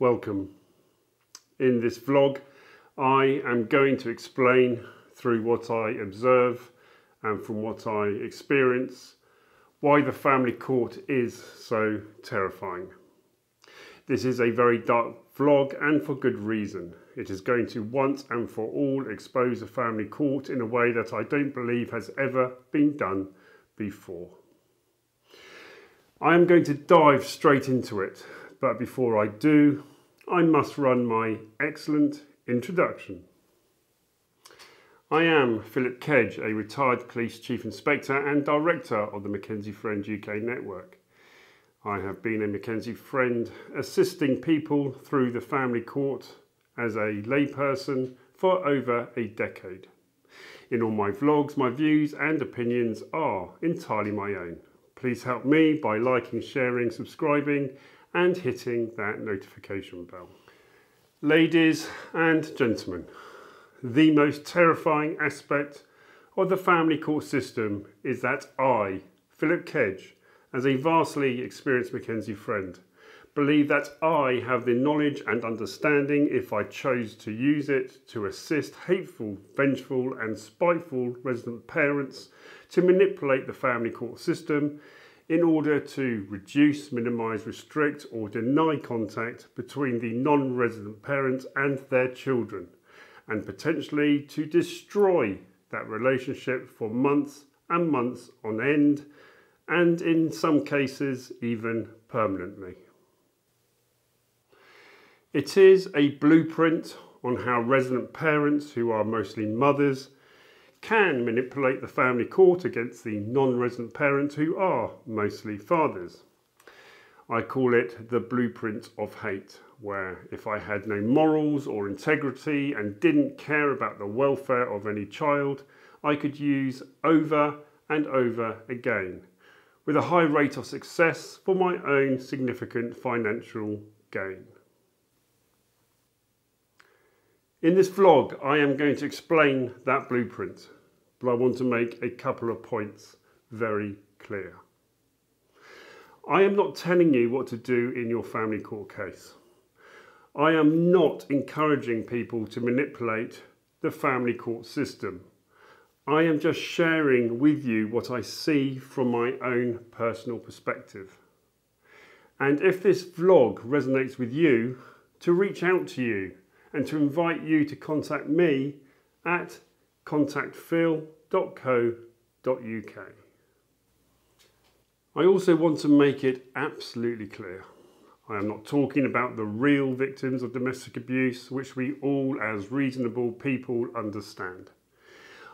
Welcome. In this vlog, I am going to explain through what I observe and from what I experience why the family court is so terrifying. This is a very dark vlog and for good reason. It is going to once and for all expose the family court in a way that I don't believe has ever been done before. I am going to dive straight into it, but before I do, I must run my excellent introduction. I am Philip Kedge, a retired police chief inspector and director of the McKenzie Friend UK network. I have been a McKenzie friend assisting people through the family court as a layperson for over a decade. In all my vlogs, my views and opinions are entirely my own. Please help me by liking, sharing, subscribing and hitting that notification bell. Ladies and gentlemen, the most terrifying aspect of the family court system is that I, Philip Kedge, as a vastly experienced McKenzie friend, believe that I have the knowledge and understanding if I chose to use it to assist hateful, vengeful and spiteful resident parents to manipulate the family court system in order to reduce, minimise, restrict or deny contact between the non-resident parent and their children and potentially to destroy that relationship for months and months on end and in some cases even permanently. It is a blueprint on how resident parents, who are mostly mothers, can manipulate the family court against the non-resident parents who are mostly fathers. I call it the blueprint of hate, where if I had no morals or integrity and didn't care about the welfare of any child, I could use over and over again with a high rate of success for my own significant financial gain. In this vlog, I am going to explain that blueprint, but I want to make a couple of points very clear. I am not telling you what to do in your family court case. I am not encouraging people to manipulate the family court system. I am just sharing with you what I see from my own personal perspective. And if this vlog resonates with you, to reach out to you and to invite you to contact me at contactphil.co.uk. I also want to make it absolutely clear. I am not talking about the real victims of domestic abuse, which we all as reasonable people understand.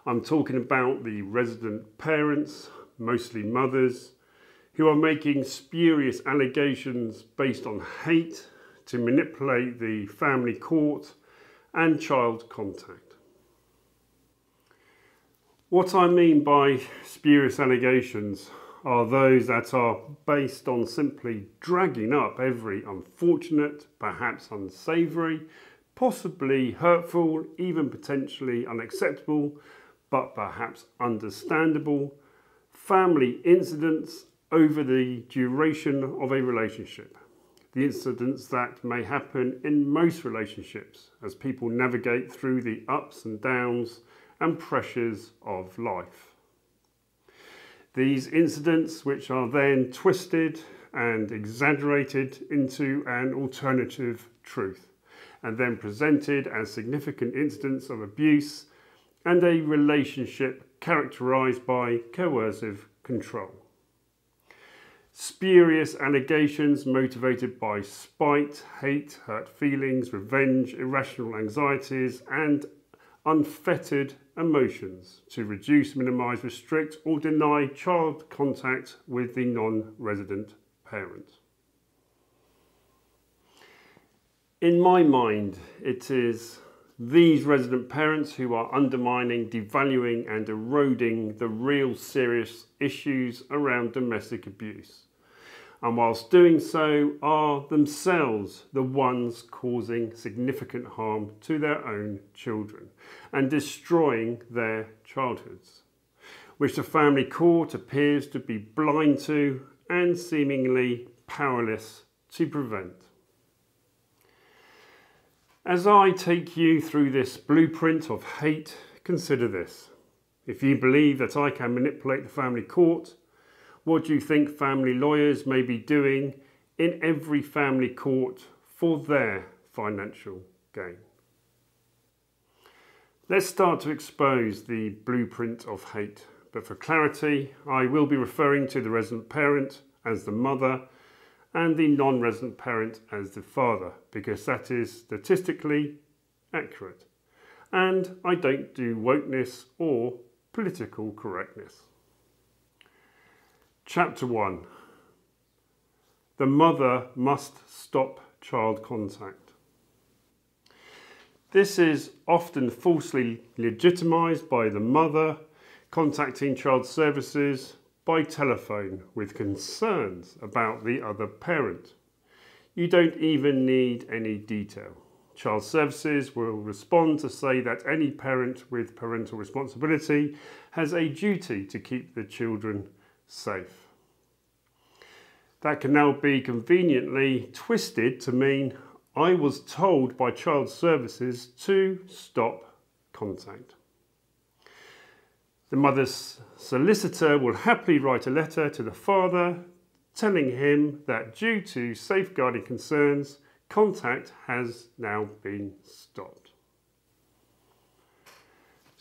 I'm talking about the resident parents, mostly mothers, who are making spurious allegations based on hate to manipulate the family court and child contact. What I mean by spurious allegations are those that are based on simply dragging up every unfortunate, perhaps unsavoury, possibly hurtful, even potentially unacceptable, but perhaps understandable family incidents over the duration of a relationship. The incidents that may happen in most relationships as people navigate through the ups and downs and pressures of life. These incidents, which are then twisted and exaggerated into an alternative truth, and then presented as significant incidents of abuse and a relationship characterized by coercive control. Spurious allegations motivated by spite, hate, hurt feelings, revenge, irrational anxieties, and unfettered emotions to reduce, minimise, restrict or deny child contact with the non-resident parent. In my mind, it is these resident parents who are undermining, devaluing and eroding the real serious issues around domestic abuse and whilst doing so are themselves the ones causing significant harm to their own children and destroying their childhoods, which the family court appears to be blind to and seemingly powerless to prevent. As I take you through this blueprint of hate, consider this. If you believe that I can manipulate the family court, what do you think family lawyers may be doing in every family court for their financial gain? Let's start to expose the blueprint of hate. But for clarity, I will be referring to the resident parent as the mother and the non-resident parent as the father because that is statistically accurate. And I don't do wokeness or political correctness. Chapter 1 The mother must stop child contact. This is often falsely legitimised by the mother contacting child services by telephone with concerns about the other parent. You don't even need any detail. Child Services will respond to say that any parent with parental responsibility has a duty to keep the children safe. That can now be conveniently twisted to mean I was told by Child Services to stop contact. The mother's solicitor will happily write a letter to the father telling him that due to safeguarding concerns, contact has now been stopped.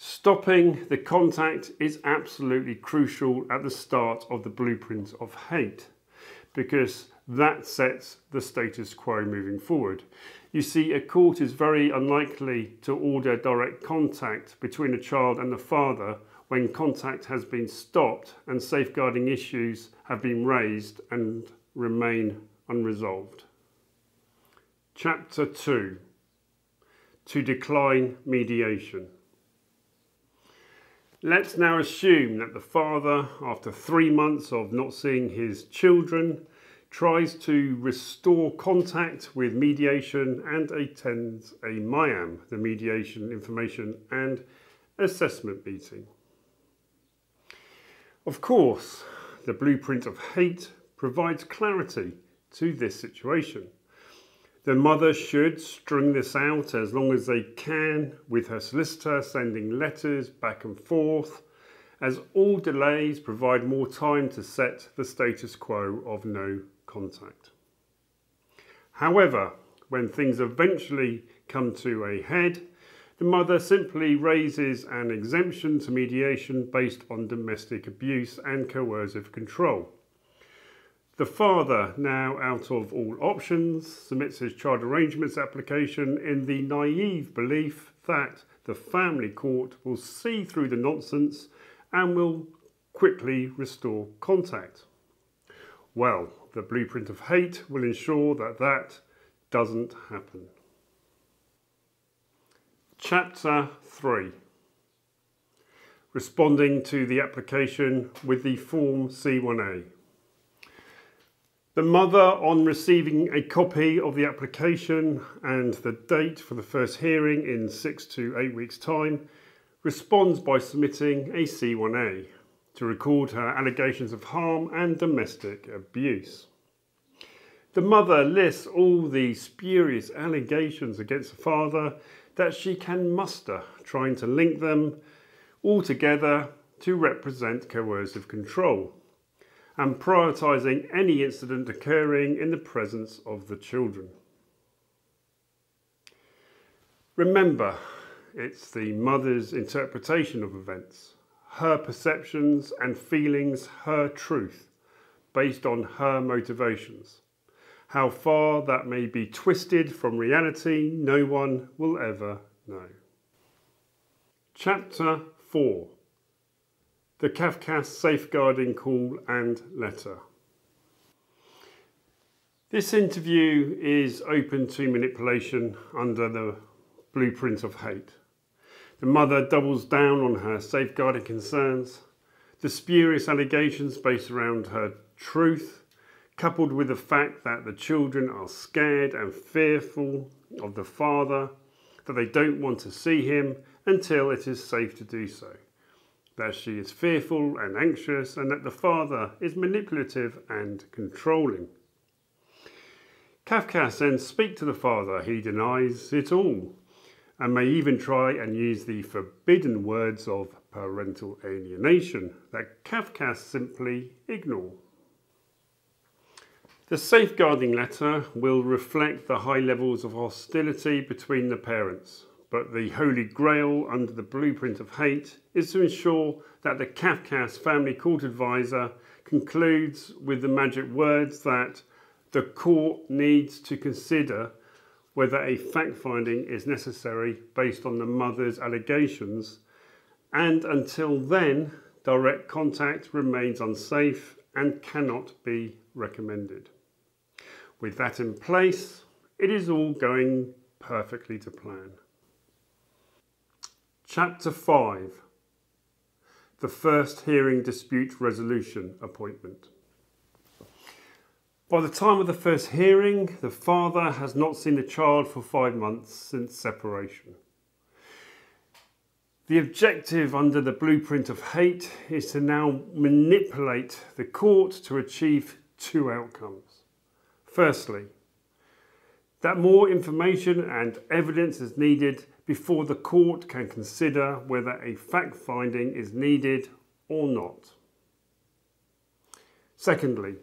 Stopping the contact is absolutely crucial at the start of the blueprint of hate because that sets the status quo moving forward. You see, a court is very unlikely to order direct contact between a child and the father when contact has been stopped and safeguarding issues have been raised and remain unresolved. Chapter 2 To decline mediation. Let's now assume that the father, after three months of not seeing his children, tries to restore contact with mediation and attends a MIAM, the Mediation Information and Assessment Meeting. Of course, the blueprint of hate provides clarity to this situation. The mother should string this out as long as they can with her solicitor sending letters back and forth as all delays provide more time to set the status quo of no contact. However, when things eventually come to a head, the mother simply raises an exemption to mediation based on domestic abuse and coercive control. The father, now out of all options, submits his child arrangements application in the naive belief that the family court will see through the nonsense and will quickly restore contact. Well, the blueprint of hate will ensure that that doesn't happen. Chapter 3 Responding to the application with the Form C1A. The mother, on receiving a copy of the application and the date for the first hearing in six to eight weeks' time, responds by submitting a C1A to record her allegations of harm and domestic abuse. The mother lists all the spurious allegations against the father that she can muster, trying to link them all together to represent coercive control and prioritising any incident occurring in the presence of the children. Remember, it's the mother's interpretation of events, her perceptions and feelings, her truth, based on her motivations. How far that may be twisted from reality, no one will ever know. Chapter 4 The Cafcass Safeguarding Call and Letter. This interview is open to manipulation under the blueprint of hate. The mother doubles down on her safeguarding concerns, the spurious allegations based around her truth, coupled with the fact that the children are scared and fearful of the father, that they don't want to see him until it is safe to do so, that she is fearful and anxious, and that the father is manipulative and controlling. Cafcass then speak to the father. He denies it all and may even try and use the forbidden words of parental alienation that Cafcass simply ignore. The safeguarding letter will reflect the high levels of hostility between the parents, but the holy grail under the blueprint of hate is to ensure that the Cafcass family court advisor concludes with the magic words that the court needs to consider whether a fact finding is necessary based on the mother's allegations, and until then, direct contact remains unsafe and cannot be recommended. With that in place, it is all going perfectly to plan. Chapter 5 The First Hearing Dispute Resolution Appointment. By the time of the first hearing, the father has not seen the child for five months since separation. The objective under the blueprint of hate is to now manipulate the court to achieve two outcomes. Firstly, that more information and evidence is needed before the court can consider whether a fact finding is needed or not. Secondly,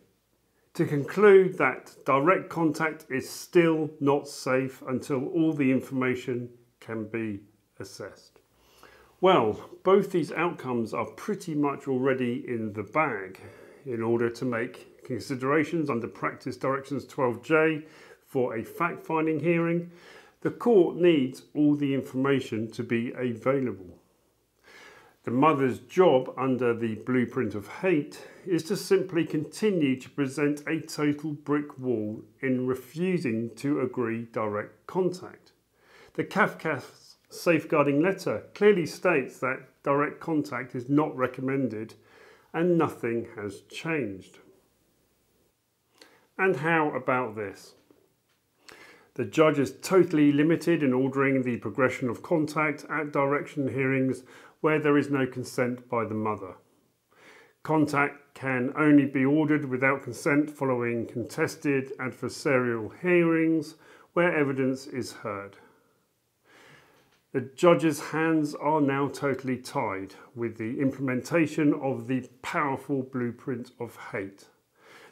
to conclude that direct contact is still not safe until all the information can be assessed. Well, both these outcomes are pretty much already in the bag in order to make considerations under Practice Directions 12J for a fact-finding hearing. The court needs all the information to be available. The mother's job under the blueprint of hate is to simply continue to present a total brick wall in refusing to agree direct contact. The Cafcass safeguarding letter clearly states that direct contact is not recommended and nothing has changed. And how about this? The judge is totally limited in ordering the progression of contact at direction hearings where there is no consent by the mother. Contact can only be ordered without consent following contested adversarial hearings where evidence is heard. The judge's hands are now totally tied with the implementation of the powerful blueprint of hate.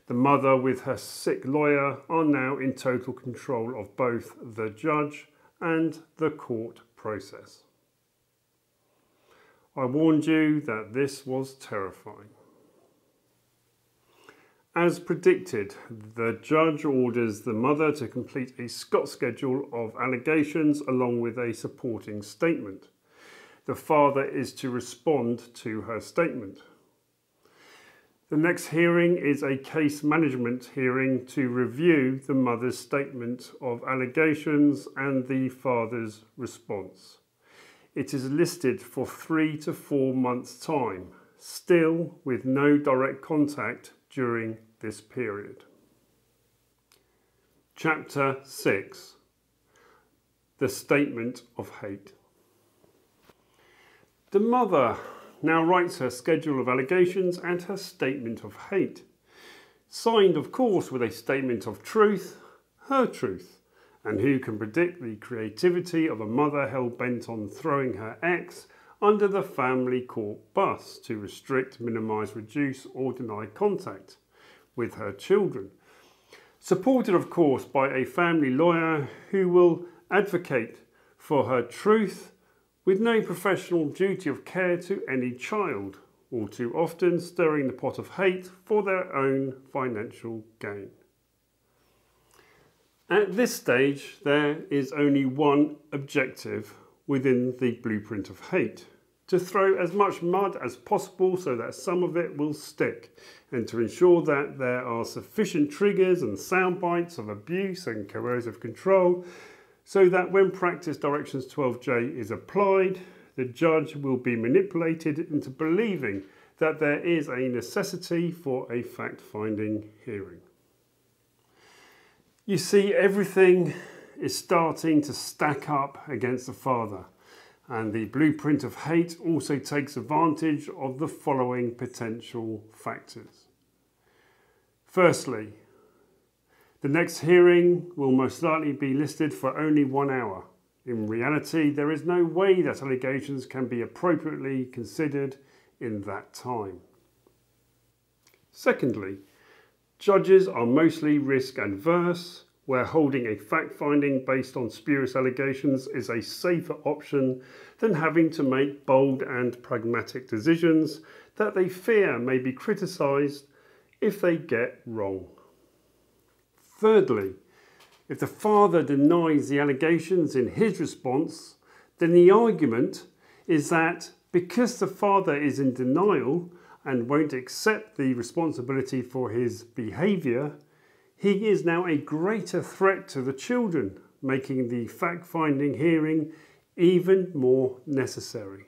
The mother with her sick lawyer are now in total control of both the judge and the court process. I warned you that this was terrifying. As predicted, the judge orders the mother to complete a Scott schedule of allegations along with a supporting statement. The father is to respond to her statement. The next hearing is a case management hearing to review the mother's statement of allegations and the father's response it is listed for three to four months' time, still with no direct contact during this period. Chapter 6 The Statement of Hate. The mother now writes her schedule of allegations and her statement of hate, signed, of course, with a statement of truth, her truth and who can predict the creativity of a mother hell bent on throwing her ex under the family court bus to restrict, minimise, reduce or deny contact with her children. Supported, of course, by a family lawyer who will advocate for her truth with no professional duty of care to any child, all too often stirring the pot of hate for their own financial gain. At this stage, there is only one objective within the blueprint of hate to throw as much mud as possible so that some of it will stick, and to ensure that there are sufficient triggers and sound bites of abuse and coercive control so that when Practice Directions 12J is applied, the judge will be manipulated into believing that there is a necessity for a fact finding hearing. You see, everything is starting to stack up against the Father. And the blueprint of hate also takes advantage of the following potential factors. Firstly, The next hearing will most likely be listed for only one hour. In reality, there is no way that allegations can be appropriately considered in that time. Secondly, judges are mostly risk adverse, where holding a fact finding based on spurious allegations is a safer option than having to make bold and pragmatic decisions that they fear may be criticised if they get wrong. Thirdly, if the father denies the allegations in his response, then the argument is that because the father is in denial and won't accept the responsibility for his behaviour, he is now a greater threat to the children, making the fact finding hearing even more necessary.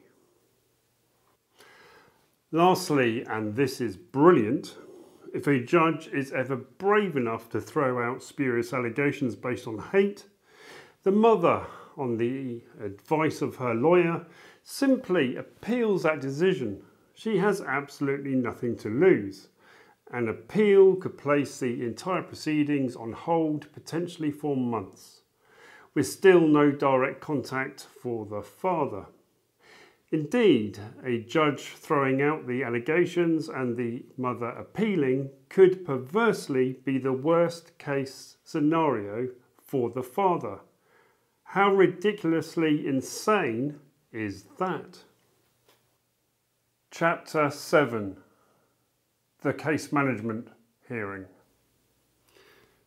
Lastly, and this is brilliant, if a judge is ever brave enough to throw out spurious allegations based on hate, the mother, on the advice of her lawyer, simply appeals that decision. She has absolutely nothing to lose. An appeal could place the entire proceedings on hold potentially for months, with still no direct contact for the father. Indeed, a judge throwing out the allegations and the mother appealing could perversely be the worst case scenario for the father. How ridiculously insane is that? Chapter 7 The Case Management Hearing.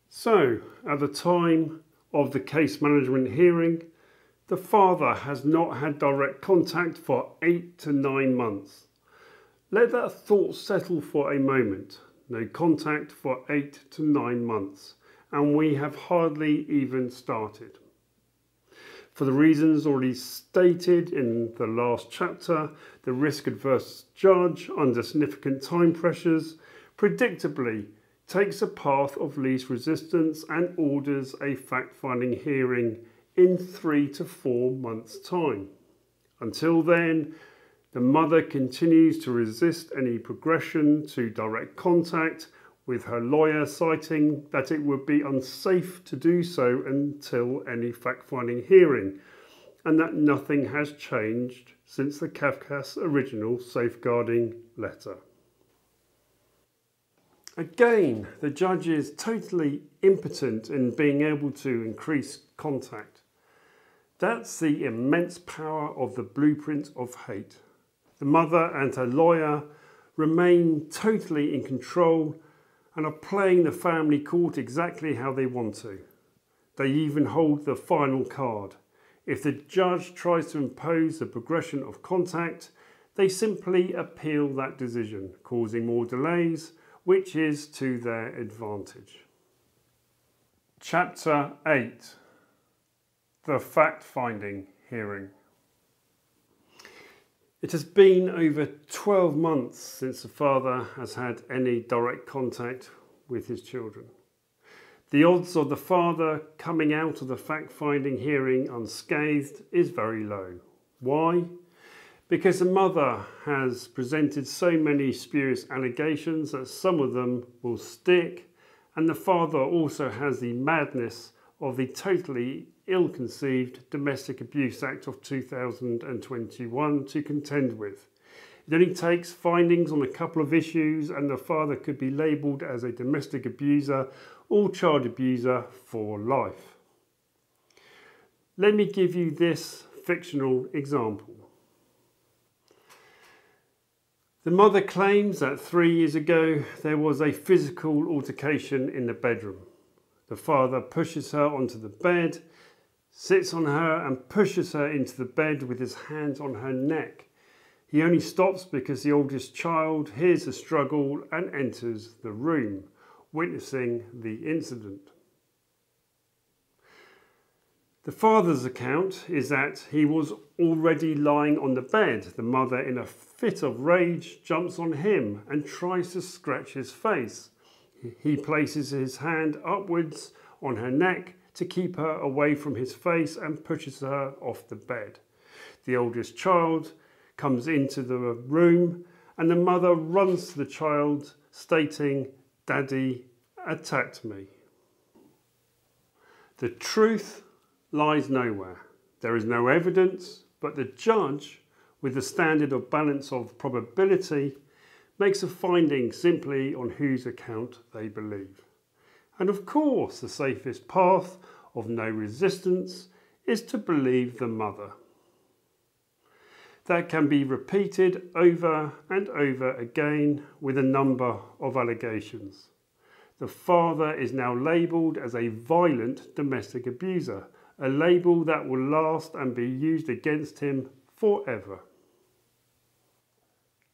So, at the time of the case management hearing, the father has not had direct contact for eight to nine months. Let that thought settle for a moment. No contact for eight to nine months, and we have hardly even started. For the reasons already stated in the last chapter, the risk adverse judge, under significant time pressures, predictably takes a path of least resistance and orders a fact finding hearing in three to four months' time. Until then, the mother continues to resist any progression to direct contact, with her lawyer citing that it would be unsafe to do so until any fact finding hearing, and that nothing has changed since the Cafcass original safeguarding letter. Again, the judge is totally impotent in being able to increase contact. That's the immense power of the blueprint of hate. The mother and her lawyer remain totally in control and are playing the family court exactly how they want to. They even hold the final card. If the judge tries to impose the progression of contact, they simply appeal that decision, causing more delays, which is to their advantage. Chapter 8 the fact finding hearing. It has been over 12 months since the father has had any direct contact with his children. The odds of the father coming out of the fact finding hearing unscathed is very low. Why? Because the mother has presented so many spurious allegations that some of them will stick, and the father also has the madness of the totally ill-conceived Domestic Abuse Act of 2021 to contend with. It only takes findings on a couple of issues and the father could be labelled as a domestic abuser or child abuser for life. Let me give you this fictional example. The mother claims that three years ago there was a physical altercation in the bedroom. The father pushes her onto the bed sits on her and pushes her into the bed with his hands on her neck. He only stops because the oldest child hears the struggle and enters the room, witnessing the incident. The father's account is that he was already lying on the bed. The mother, in a fit of rage, jumps on him and tries to scratch his face. He places his hand upwards on her neck to keep her away from his face and pushes her off the bed. The oldest child comes into the room and the mother runs to the child stating, Daddy attacked me. The truth lies nowhere. There is no evidence, but the judge, with the standard of balance of probability, makes a finding simply on whose account they believe. And of course, the safest path of no resistance is to believe the mother. That can be repeated over and over again with a number of allegations. The father is now labelled as a violent domestic abuser, a label that will last and be used against him forever.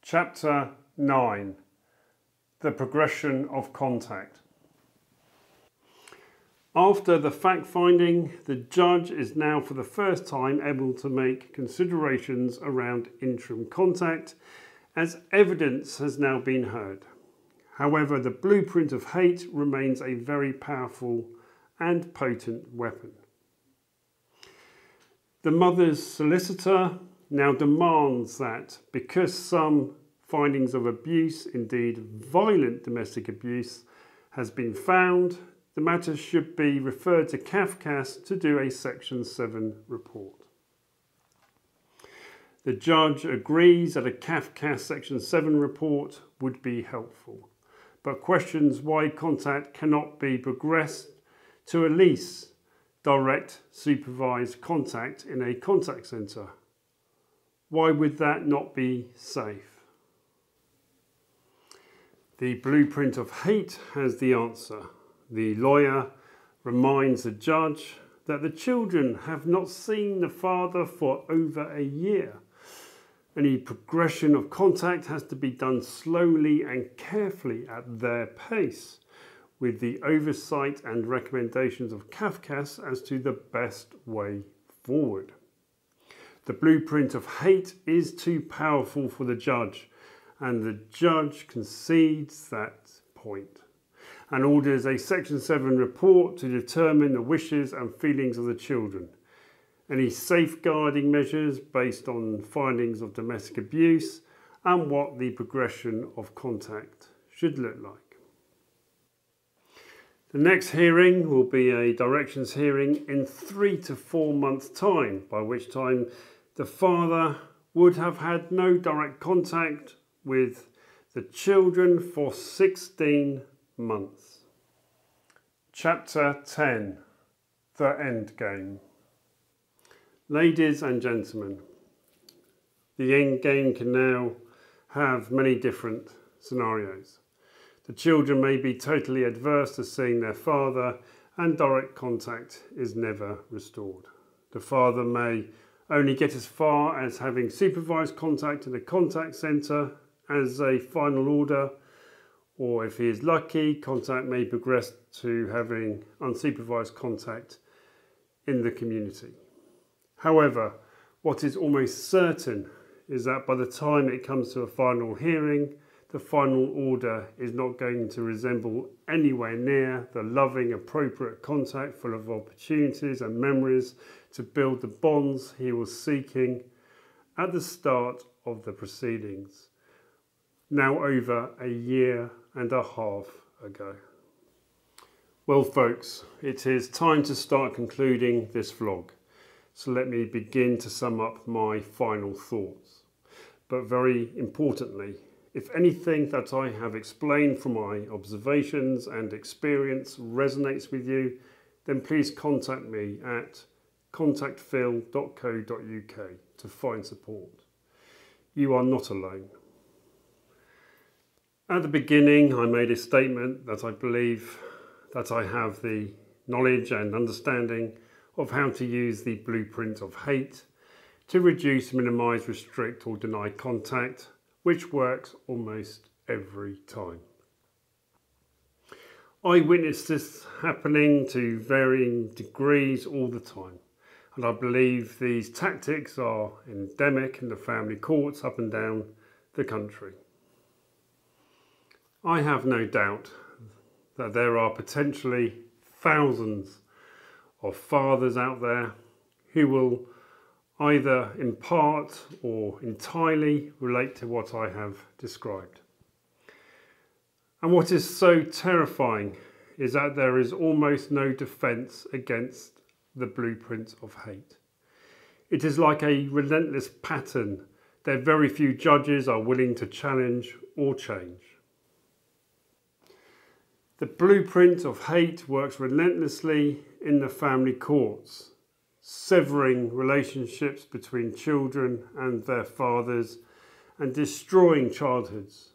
Chapter 9 The Progression of Contact. After the fact finding, the judge is now for the first time able to make considerations around interim contact as evidence has now been heard. However, the blueprint of hate remains a very powerful and potent weapon. The mother's solicitor now demands that because some findings of abuse, indeed violent domestic abuse, has been found, the matter should be referred to CAFCASS to do a Section 7 report. The judge agrees that a CAFCASS Section 7 report would be helpful, but questions why contact cannot be progressed to at least direct supervised contact in a contact centre. Why would that not be safe? The blueprint of hate has the answer. The lawyer reminds the judge that the children have not seen the father for over a year. Any progression of contact has to be done slowly and carefully at their pace, with the oversight and recommendations of CAFCASS as to the best way forward. The blueprint of hate is too powerful for the judge and the judge concedes that point and orders a Section 7 report to determine the wishes and feelings of the children. Any safeguarding measures based on findings of domestic abuse and what the progression of contact should look like. The next hearing will be a directions hearing in three to four months' time, by which time the father would have had no direct contact with the children for 16 months. Chapter 10 The End Game. Ladies and gentlemen, the end game can now have many different scenarios. The children may be totally adverse to seeing their father and direct contact is never restored. The father may only get as far as having supervised contact in a contact centre as a final order, or if he is lucky, contact may progress to having unsupervised contact in the community. However, what is almost certain is that by the time it comes to a final hearing, the final order is not going to resemble anywhere near the loving, appropriate contact full of opportunities and memories to build the bonds he was seeking at the start of the proceedings now over a year and a half ago. Well, folks, it is time to start concluding this vlog. So let me begin to sum up my final thoughts. But very importantly, if anything that I have explained from my observations and experience resonates with you, then please contact me at contactphil.co.uk to find support. You are not alone. At the beginning, I made a statement that I believe that I have the knowledge and understanding of how to use the blueprint of hate to reduce, minimise, restrict or deny contact, which works almost every time. I witness this happening to varying degrees all the time, and I believe these tactics are endemic in the family courts up and down the country. I have no doubt that there are potentially thousands of fathers out there who will either in part or entirely relate to what I have described. And what is so terrifying is that there is almost no defence against the blueprint of hate. It is like a relentless pattern that very few judges are willing to challenge or change. The blueprint of hate works relentlessly in the family courts, severing relationships between children and their fathers and destroying childhoods.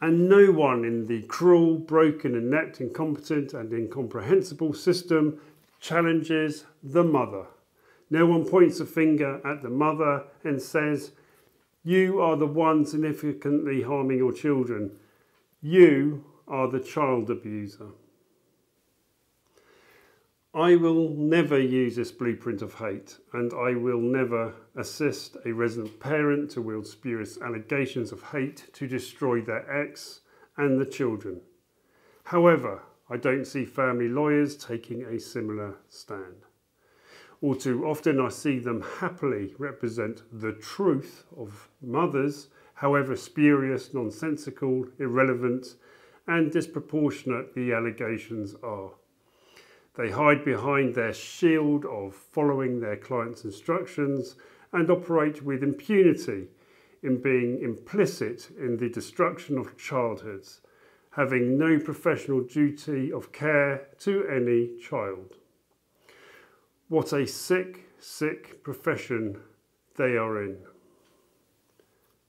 And no one in the cruel, broken, inept, incompetent, and incomprehensible system challenges the mother. No one points a finger at the mother and says, You are the one significantly harming your children. You are the child abuser. I will never use this blueprint of hate, and I will never assist a resident parent to wield spurious allegations of hate to destroy their ex and the children. However, I don't see family lawyers taking a similar stand. All too often, I see them happily represent the truth of mothers, however spurious, nonsensical, irrelevant, and disproportionate the allegations are. They hide behind their shield of following their client's instructions and operate with impunity in being implicit in the destruction of childhoods, having no professional duty of care to any child. What a sick, sick profession they are in.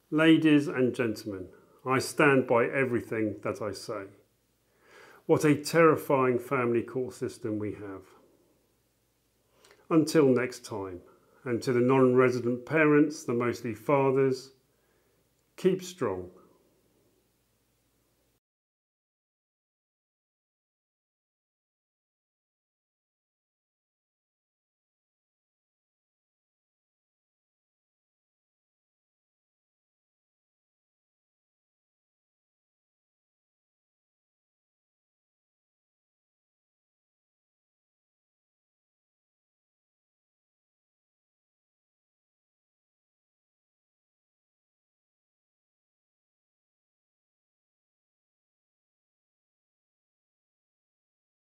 Ladies and gentlemen, I stand by everything that I say. What a terrifying family court system we have. Until next time, and to the non resident parents, the mostly fathers, keep strong.